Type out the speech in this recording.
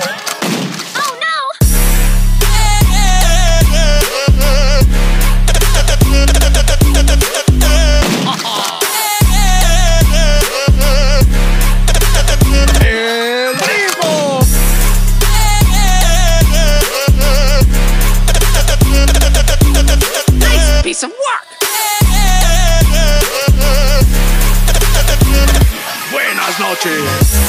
Oh, piece of work. Buenas noches.